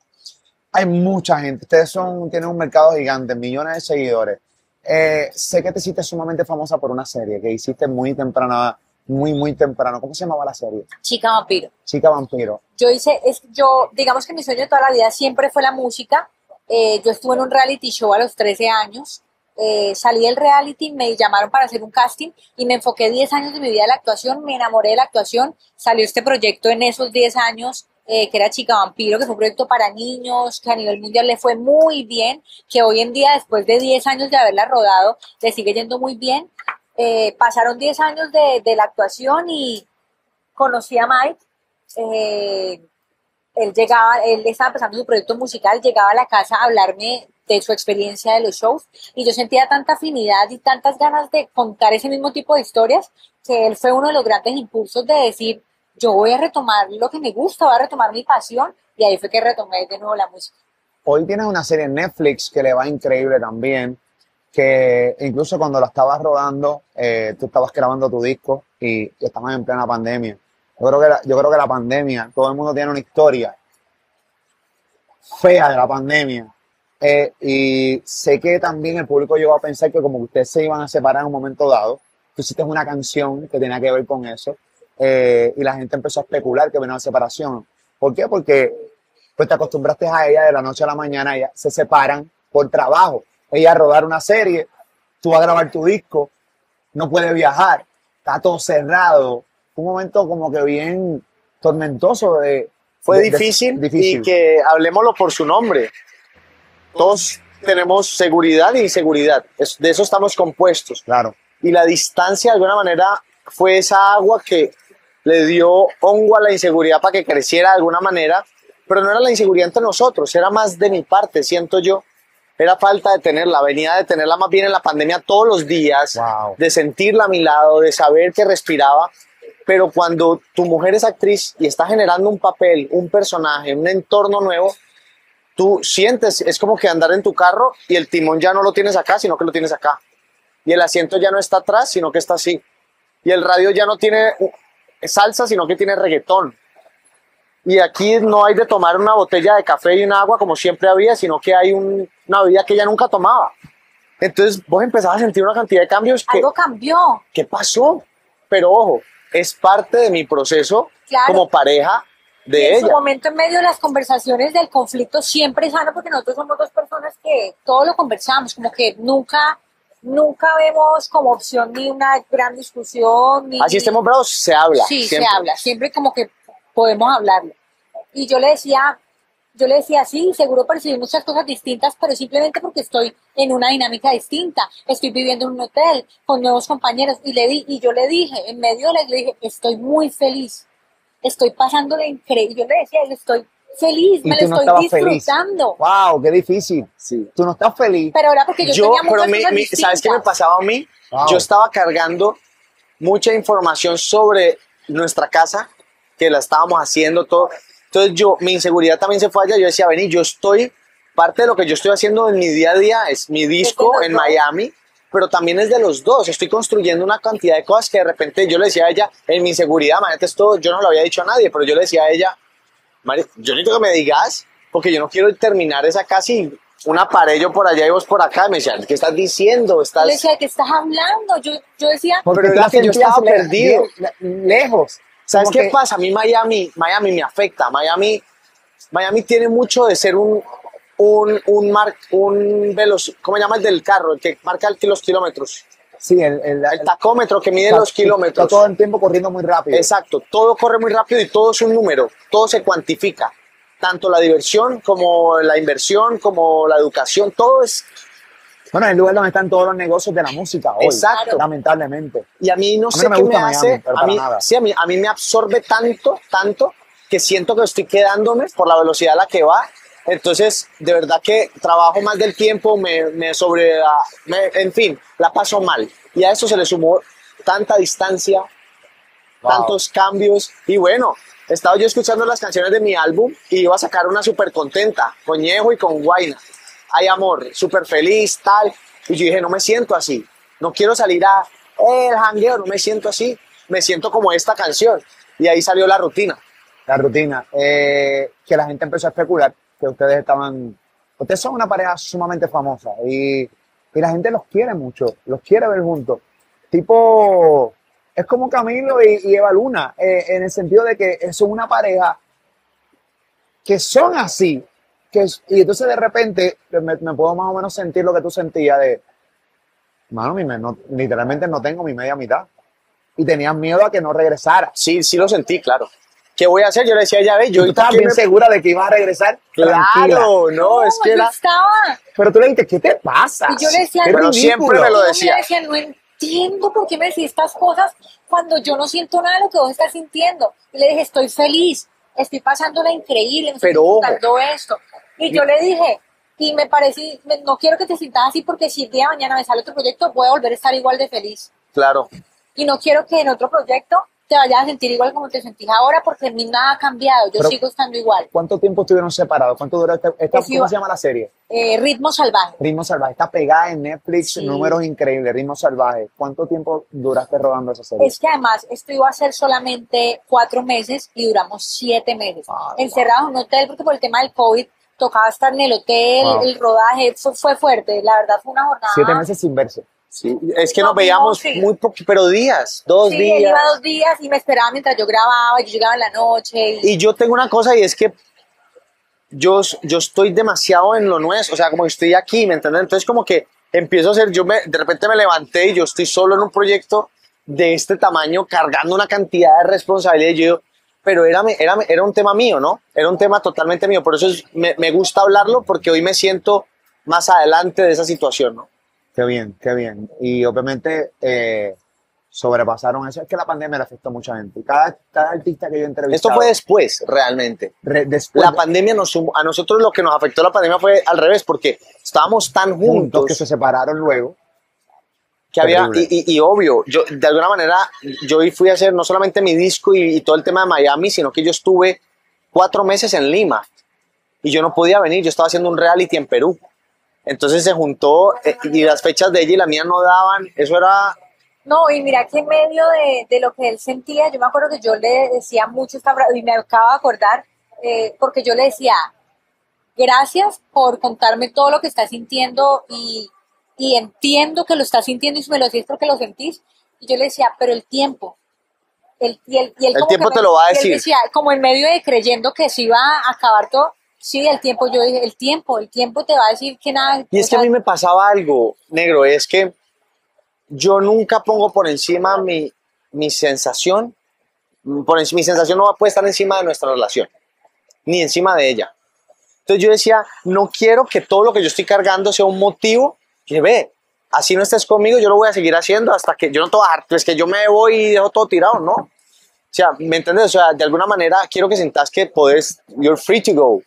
hay mucha gente. Ustedes son, tienen un mercado gigante, millones de seguidores. Eh, sé que te hiciste sumamente famosa por una serie que hiciste muy temprana, muy, muy temprano. ¿Cómo se llamaba la serie? Chica vampiro. Chica Vampiro. Yo hice, es, yo, digamos que mi sueño de toda la vida siempre fue la música. Eh, yo estuve en un reality show a los 13 años. Eh, salí del reality, me llamaron para hacer un casting y me enfoqué 10 años de mi vida en la actuación, me enamoré de la actuación. Salió este proyecto en esos 10 años, eh, que era Chica Vampiro, que fue un proyecto para niños, que a nivel mundial le fue muy bien, que hoy en día, después de 10 años de haberla rodado, le sigue yendo muy bien. Eh, pasaron 10 años de, la actuación y conocí a Mike. eh, él llegaba, él estaba empezando su proyecto musical, llegaba a la casa a hablarme de su experiencia de los shows y yo sentía tanta afinidad y tantas ganas de contar ese mismo tipo de historias que él fue uno de los grandes impulsos de decir, yo voy a retomar lo que me gusta, voy a retomar mi pasión y ahí fue que retomé de nuevo la música. Hoy tienes una serie en Netflix que le va increíble también, que incluso cuando la estabas rodando, eh, tú estabas grabando tu disco y, y en plena pandemia. Yo creo, que la, yo creo que la pandemia, todo el mundo tiene una historia fea de la pandemia. Eh, y sé que también el público llegó a pensar que como ustedes se iban a separar en un momento dado, tú hiciste una canción que tenía que ver con eso eh, y la gente empezó a especular que venía una separación. ¿Por qué? Porque pues te acostumbraste a ella de la noche a la mañana, ella se separan por trabajo. Ella a rodar una serie, tú vas a grabar tu disco, no puede viajar, está todo cerrado. Un momento como que bien tormentoso de... Fue de- de- difícil, difícil. y que hablemoslo por su nombre. Todos tenemos seguridad e inseguridad. Es- de eso estamos compuestos. Claro, Y la distancia, de alguna manera, fue esa agua que le dio hongo a la inseguridad para que creciera de alguna manera. Pero no era la inseguridad entre nosotros, era más de mi parte, siento yo. Era falta de tenerla, venía de tenerla más bien en la pandemia todos los días, Wow. de sentirla a mi lado, de saber que respiraba. Pero cuando tu mujer es actriz y está generando un papel, un personaje, un entorno nuevo, tú sientes, es como que andar en tu carro y el timón ya no lo tienes acá, sino que lo tienes acá. Y el asiento ya no está atrás, sino que está así. Y el radio ya no tiene salsa, sino que tiene reggaetón. Y aquí no hay de tomar una botella de café y un agua como siempre había, sino que hay un- una bebida que ella nunca tomaba. Entonces vos empezás a sentir una cantidad de cambios que, Algo cambió. ¿qué pasó? Pero ojo, es parte de mi proceso Claro. como pareja Y de en su momento, en medio de las conversaciones del conflicto, siempre es sano porque nosotros somos dos personas que todo lo conversamos, como que nunca, nunca vemos como opción ni una gran discusión. Ni, Así estemos bravos, se habla. Sí, siempre. se habla, siempre como que podemos hablarlo. Y yo le decía, yo le decía, sí, seguro percibí muchas cosas distintas, pero simplemente porque estoy en una dinámica distinta. Estoy viviendo en un hotel con nuevos compañeros y le di, y yo le dije, en medio de la, le dije, estoy muy feliz. Estoy pasándole increíble. Yo le decía, estoy feliz, Y me lo no estoy feliz. disfrutando. wow, qué difícil. Sí. Tú no estás feliz. Pero ahora porque yo, yo, tenía pero muchas mi- mi- ¿sabes qué me pasaba a mí? Wow. Yo estaba cargando mucha información sobre nuestra casa, que la estábamos haciendo todo. Entonces yo, mi inseguridad también se fue allá. Yo decía, vení, yo estoy, parte de lo que yo estoy haciendo en mi día a día es mi disco en dos. Miami, pero también es de los dos. Estoy construyendo una cantidad de cosas que de repente yo le decía a ella, en mi inseguridad, imagínate esto, yo no lo había dicho a nadie, pero yo le decía a ella, yo necesito que me digas, porque yo no quiero terminar esa casi un aparello por allá y vos por acá. Y me decían, ¿qué estás diciendo? Estás... le decía, ¿de qué estás hablando? Yo, yo decía, Pero es que yo estaba le- perdido. le- lejos. ¿Sabes qué que- pasa? A mí Miami, Miami me afecta. Miami, Miami tiene mucho de ser un, un, un, mar, un veloz, ¿cómo se llama el del carro? El que marca los kilómetros. Sí, el, el, El tacómetro que mide los kilómetros. Está todo el tiempo corriendo muy rápido. Exacto, todo corre muy rápido y todo es un número, todo se cuantifica. Tanto la diversión como la inversión, como la educación, todo es... Bueno, es el lugar donde están todos los negocios de la música hoy. Exacto. Lamentablemente. Y a mí no A mí sé no qué me Miami, hace, pero a para mí, nada. sí, a mí, a mí me absorbe tanto, tanto, que siento que estoy quedándome por la velocidad a la que va. Entonces, de verdad que trabajo más del tiempo, me, me sobre, ah, me- en fin, la paso mal. Y a eso se le sumó tanta distancia, Wow. tantos cambios. Y bueno, estaba yo escuchando las canciones de mi álbum y iba a sacar una súper contenta, con Ñejo y con Guaina. Hay amor, súper feliz, tal. Y yo dije, no me siento así. No quiero salir a "Eh, el jangueo, no me siento así. Me siento como esta canción. Y ahí salió la rutina. La rutina. Eh, que la gente empezó a especular que ustedes estaban. Ustedes son una pareja sumamente famosa y, y la gente los quiere mucho, los quiere ver juntos. Tipo, es como Camilo y, Eva Luna, eh, en el sentido de que son una pareja que son así. Que, y entonces de repente me, me puedo más o menos sentir lo que tú sentías de, mano, mi no- literalmente no tengo mi media mitad. Y tenías miedo a que no regresara. Sí, sí lo sentí, claro. ¿Qué voy a hacer? Yo le decía, ya ve, yo Yo estaba ¿qué bien me- segura de que ibas a regresar. tranquila. Claro, no, es que yo era... estaba. Pero tú le dijiste, ¿qué te pasa? Y yo le decía, Pero siempre me lo Yo decía. me decía, no entiendo por qué me decís estas cosas cuando yo no siento nada de lo que vos estás sintiendo. Y le dije, estoy feliz, estoy pasándola increíble, me estoy Pero ojo. esto. Y yo le dije, y me parecí, me- no quiero que te sientas así porque si el día de mañana me sale otro proyecto, voy a volver a estar igual de feliz. Claro. Y no quiero que en otro proyecto te vayas a sentir igual como te sentís ahora porque en mí nada ha cambiado, yo Pero- sigo estando igual. ¿Cuánto tiempo estuvieron separados? ¿Cuánto duró esta, esta- Es ¿Cómo igual. se llama la serie? Eh, ritmo salvaje. Ritmo Salvaje. Está pegada en Netflix, Sí. números increíbles. Ritmo Salvaje. ¿Cuánto tiempo duraste rodando esa serie? Es que además esto iba a ser solamente cuatro meses y duramos siete meses. Ah, Encerrados en un hotel porque por el tema del COVID tocaba estar en el hotel, Wow. el rodaje fue, fue fuerte. La verdad fue una jornada. Siete meses sin verse. Sí, es que No, nos veíamos no, sí. muy poco, pero días, dos Sí, él días. iba dos días y me esperaba mientras yo grababa, y yo llegaba en la noche. Y, Y yo tengo una cosa y es que yo, yo estoy demasiado en lo nuestro, o sea, como que estoy aquí, ¿me entiendes? Entonces como que empiezo a hacer, yo me, de repente me levanté y yo estoy solo en un proyecto de este tamaño, cargando una cantidad de responsabilidad. Y yo digo, pero era, era, era un tema mío, ¿no? Era un tema totalmente mío. Por eso es- me, me gusta hablarlo porque hoy me siento más adelante de esa situación, ¿no? Qué bien, qué bien. Y obviamente eh, sobrepasaron eso. Es que la pandemia le afectó a mucha gente. Cada, cada artista que yo he entrevistado. Esto fue después, realmente. re- después La de- pandemia nos a nosotros lo que nos afectó la pandemia fue al revés, porque estábamos tan juntos juntos que se separaron luego. Que había, y, y- y obvio, yo de alguna manera, yo fui a hacer no solamente mi disco y, y todo el tema de Miami, sino que yo estuve cuatro meses en Lima y yo no podía venir, yo estaba haciendo un reality en Perú. Entonces se juntó eh, y las fechas de ella y la mía no daban, eso era, No, y mira que en medio de, de lo que él sentía, yo me acuerdo que yo le decía mucho esta frase, y me acabo de acordar, eh, porque yo le decía, gracias por contarme todo lo que estás sintiendo y, y entiendo que lo estás sintiendo y si me lo decís porque lo sentís. Y yo le decía, pero el tiempo. El, y él, y El como tiempo te me- lo va a decir. decía, como en medio de creyendo que se iba a acabar todo. Sí, el tiempo, yo dije, el tiempo, el tiempo te va a decir que nada. Y es que a mí me pasaba algo, negro, es que yo nunca pongo por encima mi, mi sensación, por enci- mi sensación no puede estar encima de nuestra relación, ni encima de ella. Entonces yo decía, no quiero que todo lo que yo estoy cargando sea un motivo que ve, así no estés conmigo, yo lo voy a seguir haciendo hasta que yo no te voy a dejar, es que yo me voy y dejo todo tirado, ¿no? O sea, ¿me entiendes? O sea, de alguna manera quiero que sientas que podés, you're free to go,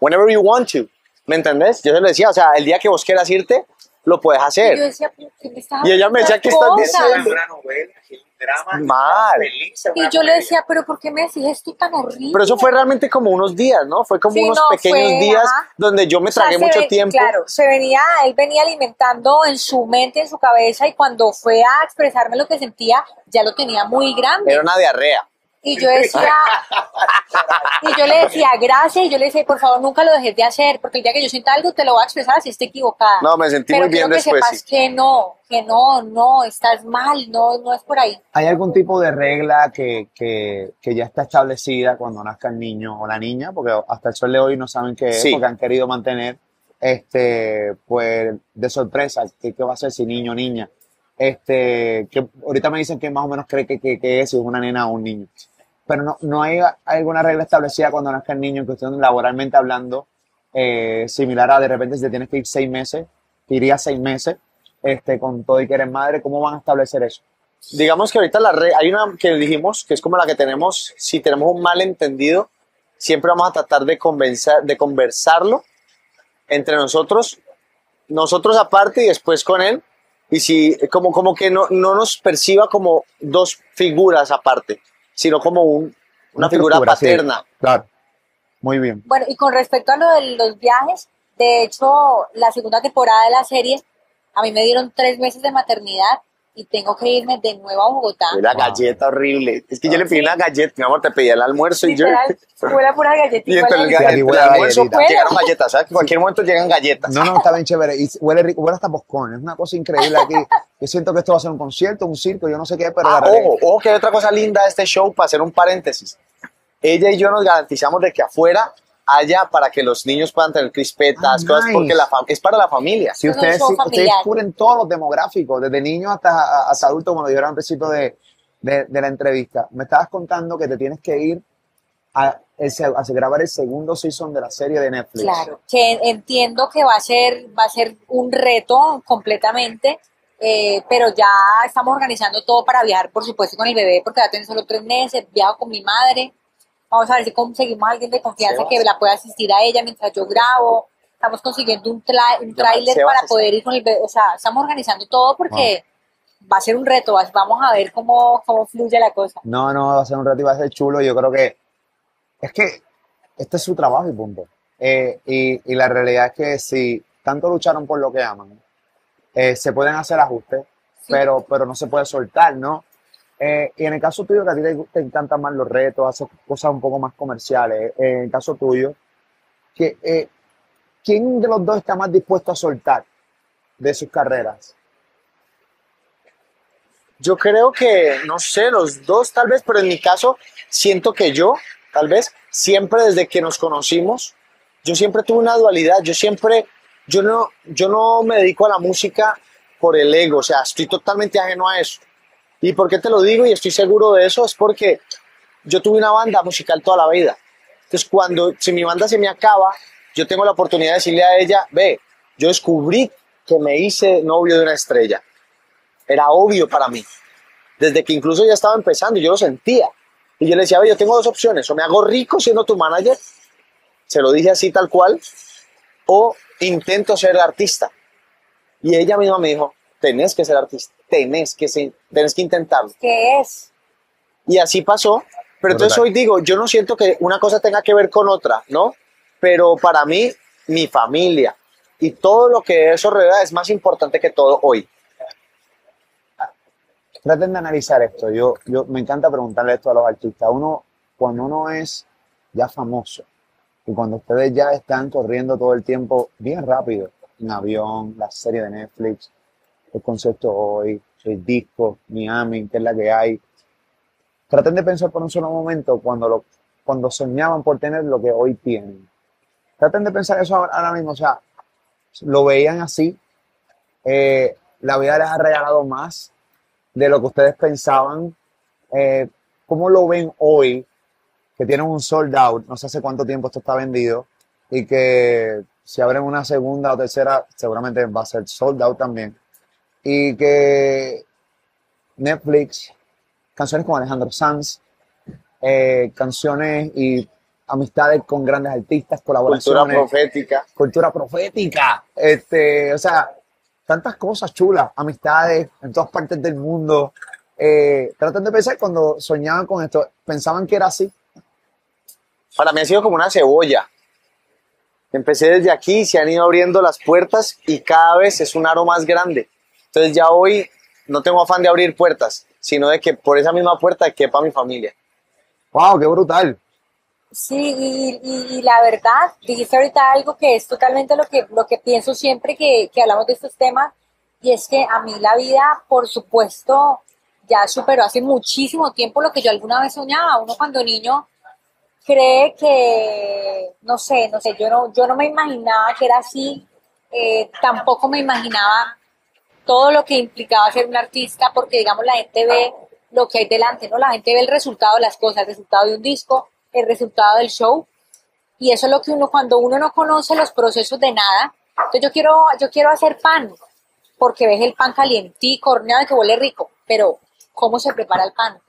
whenever you want to. ¿Me entendés? Yo se lo decía, o sea, el día que vos quieras irte, lo puedes y yo hacer. decía, ¿por qué me estás Y ella me decía, hablando ¿qué de estás diciendo? Drama. Mal. Feliz, Y yo le decía, pero ¿por qué me decís esto tan horrible? Pero eso fue realmente como unos días, ¿no? Fue como Sí, unos no, pequeños fue, días ajá. donde yo me O sea, tragué se mucho ve- tiempo. Claro, se venía, él venía alimentando en su mente, en su cabeza, y cuando fue a expresarme lo que sentía, ya lo tenía muy grande. Era una diarrea. Y yo decía, y yo le decía, gracias, y yo le decía, por favor, nunca lo dejes de hacer, porque el día que yo sienta algo, te lo voy a expresar si esté equivocada. No, me sentí Pero muy bien que después. sepas sí. que no, que no, no, estás mal, no, no es por ahí. ¿Hay algún tipo de regla que, que, que ya está establecida cuando nazca el niño o la niña? Porque hasta el sol de hoy no saben qué es, Sí. porque han querido mantener, este, pues, de sorpresa, qué, qué va a ser si niño o niña. Este, que ahorita me dicen que más o menos cree que, que, que es, si es una nena o un niño. Pero no, no hay alguna regla establecida cuando nazca el niño en cuestión laboralmente hablando, eh, similar a de repente si te tienes que ir seis meses, te irías seis meses, este, con todo y que eres madre, ¿cómo van a establecer eso? Digamos que ahorita la re- hay una que dijimos que es como la que tenemos, si tenemos un malentendido, siempre vamos a tratar de, convencer, de conversarlo entre nosotros, nosotros aparte y después con él, y si como, como que no, no nos perciba como dos figuras aparte, sino como un, una, figura estructura, sí. paterna. Claro. Muy bien. Bueno, y con respecto a lo de los viajes, de hecho, la segunda temporada de la serie, a mí me dieron tres meses de maternidad y tengo que irme de nuevo a Bogotá. Fue la Wow. galleta horrible. Es que yo le pedí una galleta, mi amor, te pedí el almuerzo y yo... Fue la pura galletita. [LAUGHS] Y entre el, entre el huele a almuerzo galletita. llegaron galletas, ¿sabes? Que en cualquier momento llegan galletas. No, no, está bien chévere. Y huele rico, huele hasta boscón. Es una cosa increíble aquí. Yo siento que esto va a ser un concierto, un circo, yo no sé qué, pero Ah, la ojo, ojo, que hay otra cosa linda de este show, para hacer un paréntesis. Ella y yo nos garantizamos de que afuera haya para que los niños puedan tener crispetas, Ah, cosas, nice. porque la es para la familia. Si ustedes, si- ustedes cubren todos los demográficos, desde niños hasta, hasta adultos, como lo dijeron al principio de, de, de la entrevista. Me estabas contando que te tienes que ir a, ese- a grabar el segundo season de la serie de Netflix. Claro, que entiendo que va a ser, va a ser un reto completamente, eh, pero ya estamos organizando todo para viajar, por supuesto, con el bebé, porque va a tener solo tres meses, viajo con mi madre, vamos a ver si conseguimos a alguien de confianza Sebas. que la pueda asistir a ella mientras yo grabo, estamos consiguiendo un, tra- un tráiler para poder ir con el bebé, o sea, estamos organizando todo porque va a ser un reto, va- vamos a ver cómo, cómo fluye la cosa. No, no, va a ser un reto y va a ser chulo. Yo creo que es que este es su trabajo y punto. Eh, y, y la realidad es que si tanto lucharon por lo que aman, eh, se pueden hacer ajustes, Sí. pero, pero no se puede soltar, ¿no? Eh, y en el caso tuyo, que a ti te, te encantan más los retos, haces cosas un poco más comerciales, eh, en el caso tuyo, que, eh, ¿quién de los dos está más dispuesto a soltar de sus carreras? Yo creo que, no sé, los dos tal vez, pero en mi caso siento que yo, tal vez, siempre desde que nos conocimos, yo siempre tuve una dualidad, yo siempre, yo no, yo no me dedico a la música por el ego, o sea, estoy totalmente ajeno a eso. ¿Y por qué te lo digo y estoy seguro de eso? Es porque yo tuve una banda musical toda la vida. Entonces, cuando, si mi banda se me acaba, yo tengo la oportunidad de decirle a ella, ve, yo descubrí que me hice novio de una estrella. Era obvio para mí. Desde que incluso ya estaba empezando, yo lo sentía. Y yo le decía, ve, yo tengo dos opciones, o me hago rico siendo tu manager, se lo dije así tal cual, o intento ser artista. Y ella misma me dijo, tenés que ser artista, tenés que, ser- tenés que intentarlo. ¿Qué es? Y así pasó. Pero entonces hoy digo, yo no siento que una cosa tenga que ver con otra, ¿no? Pero para mí, mi familia y todo lo que eso rodea es más importante que todo hoy. Traten de analizar esto. Yo, yo me encanta preguntarle esto a los artistas. Uno, cuando uno es ya famoso y cuando ustedes ya están corriendo todo el tiempo bien rápido, en avión, la serie de Netflix, el concierto hoy, el disco, Miami, que es la que hay. Traten de pensar por un solo momento cuando, lo, cuando soñaban por tener lo que hoy tienen. Traten de pensar eso ahora mismo. O sea, lo veían así. eh, la vida les ha regalado más de lo que ustedes pensaban. Eh, ¿Cómo lo ven hoy? Que tienen un sold out, no sé hace cuánto tiempo esto está vendido, y que si abren una segunda o tercera, seguramente va a ser sold out también. Y que Netflix, canciones con Alejandro Sanz, eh, canciones y amistades con grandes artistas, Cultura colaboraciones profética. cultura profética, este, o sea, tantas cosas chulas, amistades en todas partes del mundo, eh, traten de pensar cuando soñaban con esto, pensaban que era así. Para mí ha sido como una cebolla. Empecé desde aquí, se han ido abriendo las puertas y cada vez es un aro más grande. Entonces ya hoy no tengo afán de abrir puertas, sino de que por esa misma puerta quepa mi familia. ¡Wow! ¡Qué brutal! Sí, y, y- y la verdad, dijiste ahorita algo que es totalmente lo que, lo que pienso siempre que, que hablamos de estos temas, y es que a mí la vida, por supuesto, ya superó hace muchísimo tiempo lo que yo alguna vez soñaba. Uno cuando niño cree que, no sé, no sé, yo no, yo no me imaginaba que era así, eh, tampoco me imaginaba todo lo que implicaba ser un artista, porque digamos la gente ve lo que hay delante, ¿no? La gente ve el resultado de las cosas, el resultado de un disco, el resultado del show, y eso es lo que uno, cuando uno no conoce los procesos de nada, entonces yo quiero, yo quiero hacer pan, porque ves el pan calientico, horneado que huele rico, pero ¿cómo se prepara el pan?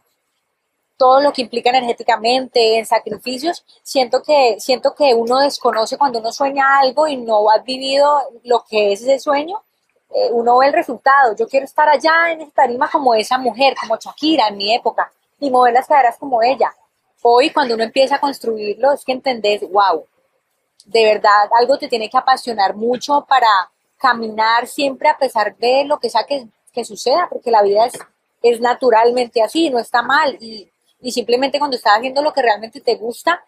todo lo que implica energéticamente, en sacrificios, siento que, siento que uno desconoce cuando uno sueña algo y no ha vivido lo que es ese sueño, eh, uno ve el resultado. Yo quiero estar allá en esa tarima como esa mujer, como Shakira en mi época, y mover las caderas como ella. Hoy, cuando uno empieza a construirlo, es que entendés, wow, de verdad, algo te tiene que apasionar mucho para caminar siempre a pesar de lo que sea que, que suceda, porque la vida es, naturalmente así, no está mal. Y, y simplemente cuando estás haciendo lo que realmente te gusta,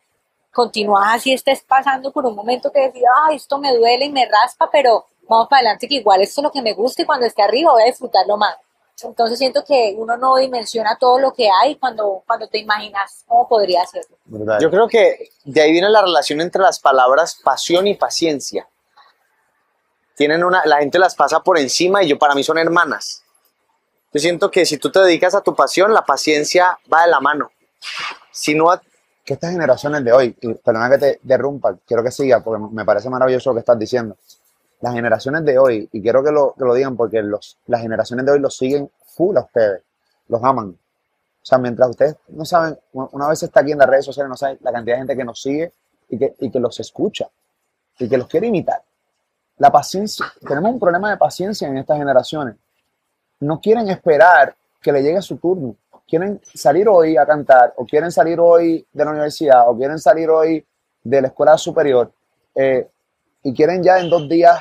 continúas así, estés pasando por un momento que decís, ay, esto me duele y me raspa, pero vamos para adelante, que igual esto es lo que me gusta y cuando esté arriba voy a disfrutarlo más. Entonces siento que uno no dimensiona todo lo que hay cuando, cuando te imaginas cómo podría hacerlo. Brutal. Yo creo que de ahí viene la relación entre las palabras pasión y paciencia. Tienen una, la gente las pasa por encima y yo para mí son hermanas. Yo siento que si tú te dedicas a tu pasión, la paciencia va de la mano. Si no, a- que estas generaciones de hoy, y perdona que te derrumpa, quiero que siga porque me parece maravilloso lo que estás diciendo. Las generaciones de hoy, y quiero que lo, que lo digan porque los, las generaciones de hoy los siguen full a ustedes, los aman. O sea, mientras ustedes no saben, una vez está aquí en las redes sociales, no saben la cantidad de gente que nos sigue y que, y que los escucha y que los quiere imitar. La paciencia, tenemos un problema de paciencia en estas generaciones. No quieren esperar que le llegue su turno. Quieren salir hoy a cantar, o quieren salir hoy de la universidad, o quieren salir hoy de la escuela superior, eh, y quieren ya en dos días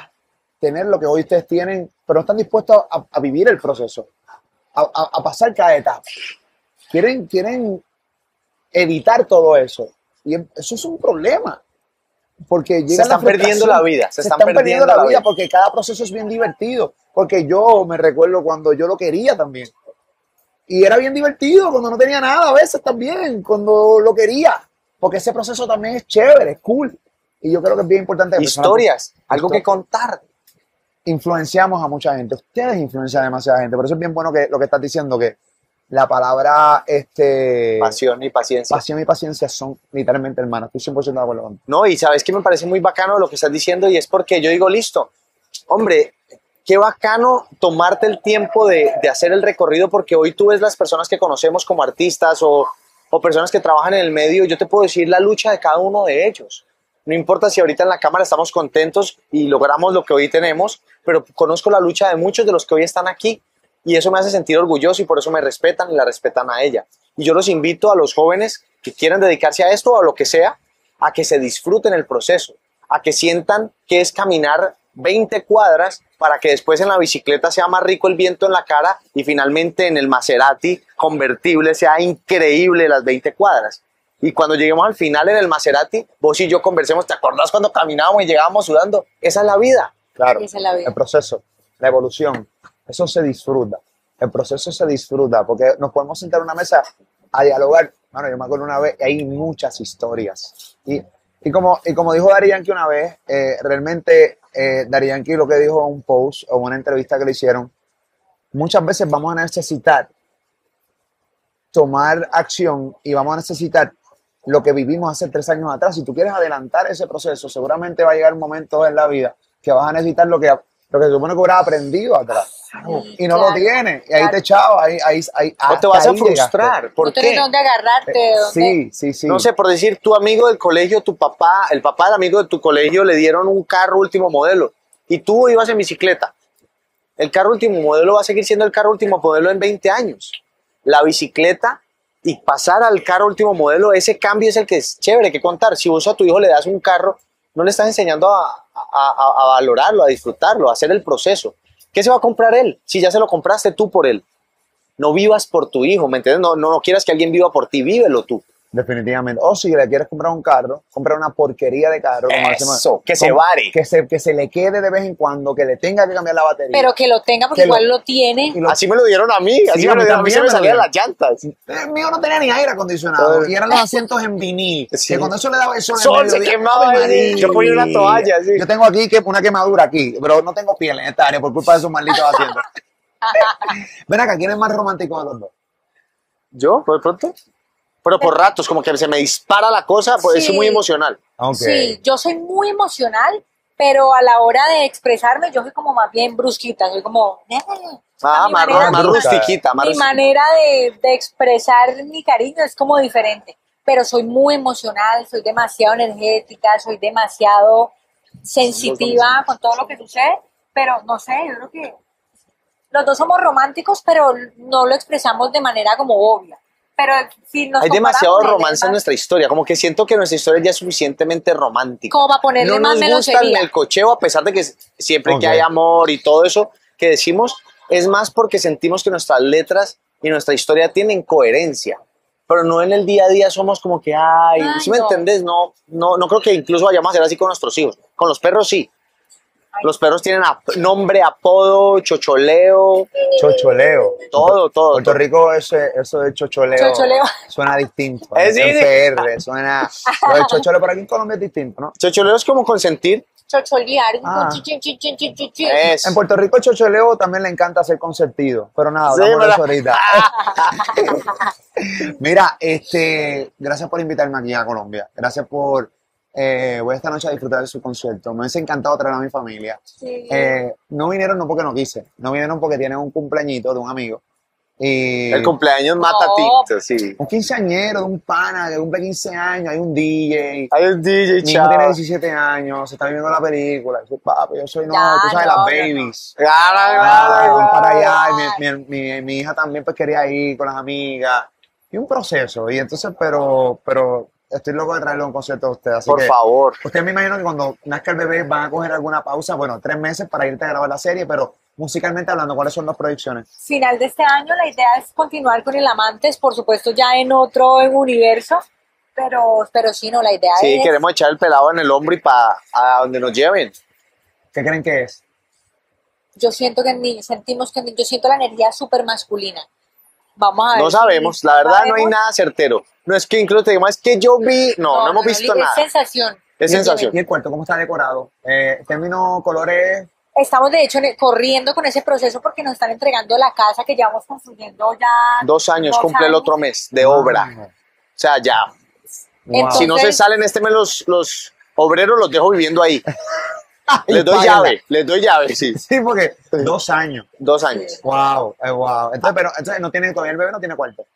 tener lo que hoy ustedes tienen, pero no están dispuestos a, a vivir el proceso, a, a- a pasar cada etapa. Quieren, quieren evitar todo eso. Y eso es un problema. Porque llega están perdiendo la vida, Se, están, perdiendo, la, vida, porque cada proceso es bien divertido. Porque yo me recuerdo cuando yo lo quería también. Y era bien divertido cuando no tenía nada a veces también, cuando lo quería. Porque ese proceso también es chévere, es cool. Y yo creo que es bien importante. historias, algo que contar. influenciamos a mucha gente. Ustedes influencian a demasiada gente. Por eso es bien bueno que lo que estás diciendo, que la palabra este, Pasión y paciencia. pasión y paciencia son literalmente hermanas. Estoy 100% de acuerdo contigo. No, y sabes que me parece muy bacano lo que estás diciendo y es porque yo digo, listo, hombre, qué bacano tomarte el tiempo de, de hacer el recorrido porque hoy tú ves las personas que conocemos como artistas o, o personas que trabajan en el medio yo te puedo decir la lucha de cada uno de ellos. No importa si ahorita en la cámara estamos contentos y logramos lo que hoy tenemos, pero conozco la lucha de muchos de los que hoy están aquí y eso me hace sentir orgulloso y por eso me respetan y la respetan a ella. Y yo los invito a los jóvenes que quieran dedicarse a esto o a lo que sea, a que se disfruten el proceso, a que sientan que es caminar 20 cuadras para que después en la bicicleta sea más rico el viento en la cara y finalmente en el Maserati convertible sea increíble las 20 cuadras. Y cuando lleguemos al final en el Maserati, vos y yo conversemos, ¿te acordás cuando caminábamos y llegábamos sudando? Esa es la vida. Claro. Esa es la vida. El proceso, la evolución, eso se disfruta. El proceso se disfruta porque nos podemos sentar en una mesa a dialogar. Bueno, yo me acuerdo una vez, hay muchas historias. Y, y, como, y como dijo Dari Yankee una vez, eh, realmente eh, Dari Yankee lo que dijo en un post o una entrevista que le hicieron, muchas veces vamos a necesitar tomar acción y vamos a necesitar lo que vivimos hace tres años atrás. Si tú quieres adelantar ese proceso, seguramente va a llegar un momento en la vida que vas a necesitar lo que, lo que se supone que hubieras aprendido atrás. Sí, Y no lo claro, tienes. Y ahí claro. te echaba, ahí, ahí, ahí, O te vas a frustrar. ¿Por no tienes qué? dónde agarrarte, dónde... Sí, sí, sí. No sé, por decir, tu amigo del colegio, tu papá, el papá del amigo de tu colegio le dieron un carro último modelo y tú ibas en bicicleta. El carro último modelo va a seguir siendo el carro último modelo en 20 años. la bicicleta y pasar al carro último modelo, ese cambio es el que es chévere que contar. Si vos a tu hijo le das un carro, no le estás enseñando a, a- valorarlo, a disfrutarlo, a hacer el proceso. ¿Qué se va a comprar él? Si ya se lo compraste tú por él. No vivas por tu hijo, ¿me entiendes? No, no, no quieras que alguien viva por ti, vívelo tú. Definitivamente. O si le quieres comprar un carro, compra una porquería de carro. como decimos, Eso, que se vare. Que se, que se le quede de vez en cuando, que le tenga que cambiar la batería. Pero que lo tenga porque Que igual lo tiene. Lo- Así me lo dieron a mí, así Sí, me a lo dieron a mí, se también me salían las llantas. El mío no tenía ni aire acondicionado y eran los asientos en vinil. [LAUGHS] Sí. Que cuando eso le daba el sol, en Sol, se quemaba yo ponía una toalla, sí. Yo tengo aquí que, una quemadura aquí, pero no tengo piel en esta área por culpa de esos malditos [LAUGHS] asientos. Ven acá, ¿quién es más romántico de los dos? ¿Yo? ¿Por de pronto? Pero por ratos, como que se me dispara la cosa, pues Sí. es muy emocional. Sí, yo soy muy emocional, pero a la hora de expresarme yo soy como más bien brusquita, soy como... Ah, A mi más, manera- más mi- rustiquita, más mi rustiquita. manera de, de expresar mi cariño es como diferente, pero soy muy emocional, soy demasiado energética, soy demasiado sensitiva con todo lo que sucede, pero no sé, yo creo que los dos somos románticos, pero no lo expresamos de manera como obvia. Pero si nos Hay demasiado romance en nuestra historia, como que siento que nuestra historia ya es suficientemente romántica. Como para ponerle no más nos gusta el melcocheo, a pesar de que siempre que Ok. hay amor y todo eso que decimos, es más porque sentimos que nuestras letras y nuestra historia tienen coherencia. Pero no en el día a día somos como que, ay, Ay, si me no. entendés? No, no, no creo que incluso vayamos a hacer así con nuestros hijos. Con los perros sí. Los perros tienen ap- nombre, apodo, chocholeo, Chocholeo. todo, todo. Puerto todo. Rico, ese, eso de chocholeo, Chocholeo. suena distinto. Eh, sí, sí. PR, suena. Lo de chocholeo por aquí en Colombia es distinto, ¿no? Chocholeo es como consentir. chocholear, Ah. Es. En Puerto Rico, el chocholeo también le encanta ser consentido, pero nada, Sí, hablamos de eso ahorita. [LAUGHS] [LAUGHS] Mira, este, gracias por invitarme aquí a Colombia. Gracias por. Eh, voy esta noche a disfrutar de su concierto. Me hubiese encantado traer a mi familia. Sí. Eh, no vinieron no porque no quise, no vinieron porque tienen un cumpleañito de un amigo. Y El cumpleaños mata No. tinto, sí. un quinceañero de un pana que cumple 15 años, hay un DJ. Hay un DJ, Mi hijo tiene chao. 17 años, se está viendo la película. Yo, papi, yo soy no, Ya, tú sabes, no, las no, babies. Claro, Ah, claro, van para allá, y mi, mi, mi, mi hija también pues quería ir con las amigas. Y un proceso, y entonces, pero, pero estoy loco de traerle un concierto a usted. Así Por que, favor. Usted me imagino que cuando nazca el bebé van a coger alguna pausa, bueno, tres meses para irte a grabar la serie, pero musicalmente hablando, ¿cuáles son las proyecciones? Final de este año la idea es continuar con el Amantes, por supuesto ya en otro universo, pero, pero sí, no, la idea Sí, es... queremos echar el pelado en el hombro y para a donde nos lleven. ¿Qué creen que es? Yo siento que en mí, sentimos que en mí- yo siento la energía súper masculina. Vamos a ver. No sabemos, la verdad no hay nada certero. No es que incluso te digamos, es que yo vi, no, no, hemos visto es nada. sensación. Es sensación. ¿Y el cuarto cómo está decorado? Eh, término colores, Estamos de hecho corriendo con ese proceso porque nos están entregando la casa que llevamos construyendo ya Dos años, dos cumple el otro mes de obra. Wow. O sea, ya. Entonces- Si no se salen este mes los, los obreros, los dejo viviendo ahí. [LAUGHS] Les doy llave, les doy llave, sí. [LAUGHS] Sí, porque dos años. Dos años. Wow, eh, wow. Entonces, pero entonces no tiene todavía el bebé no tiene cuarto.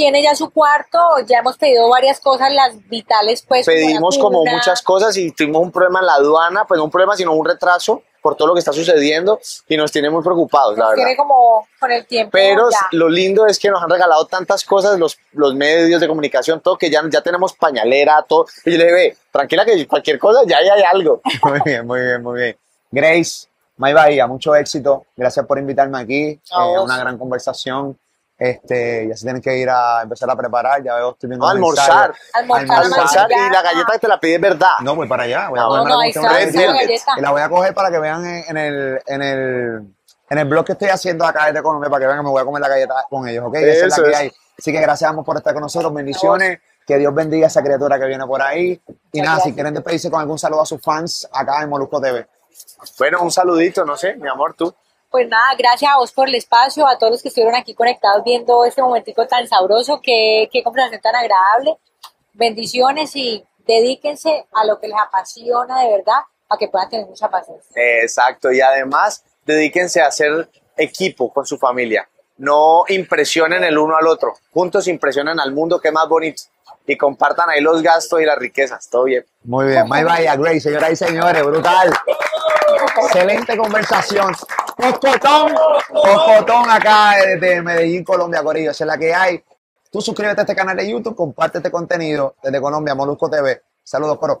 Tiene ya su cuarto, ya hemos pedido varias cosas, las vitales pues. la Pedimos como muchas cosas y tuvimos un problema en la aduana, pues no un problema, sino un retraso por todo lo que está sucediendo y nos tiene muy preocupados, la Nos verdad. tiene como con el tiempo. Pero ya. lo lindo es que nos han regalado tantas cosas los, los medios de comunicación, todo, que ya, ya tenemos pañalera, todo. Y yo le dije, ve, tranquila que cualquier cosa ya, ya hay algo. [LAUGHS] Muy bien, muy bien, muy bien. Grace, May Bahía, mucho éxito. Gracias por invitarme aquí. Eh, una gran conversación. Este, ya se tienen que ir a empezar a preparar. Ya veo, estoy viendo No, almorzar. Almorzar, Almorzar y la galleta que te la pide es verdad. No, voy para allá. Voy a No, no, de ahí está la Velvet. galleta. Y la voy a coger para que vean en, en el, en el, en el blog que estoy haciendo acá desde Colombia, para que vean que me voy a comer la galleta con ellos, ¿ok? Esa es Eso la que es. hay. Así que gracias por estar con nosotros. Bendiciones. Que Dios bendiga a esa criatura que viene por ahí. Y nada, si quieren despedirse con algún saludo a sus fans acá en Molusco TV. Bueno, un saludito, no sé, mi amor, tú. Pues nada, gracias a vos por el espacio, a todos los que estuvieron aquí conectados viendo este momentico tan sabroso, qué, qué conversación tan agradable. Bendiciones y dedíquense a lo que les apasiona de verdad, para que puedan tener mucha paciencia. Exacto, y además dedíquense a hacer equipo con su familia. No impresionen el uno al otro. Juntos impresionen al mundo, que más bonito. Y compartan ahí los gastos y las riquezas. Todo bien. Muy bien. May Bahía, Grace, señoras y señores, brutal. Excelente conversación. Coscotón, Coscotón acá desde Medellín, Colombia, Corillo. Esa es la que hay. Tú suscríbete a este canal de YouTube, comparte este contenido desde Colombia, Molusco TV. Saludos, coro.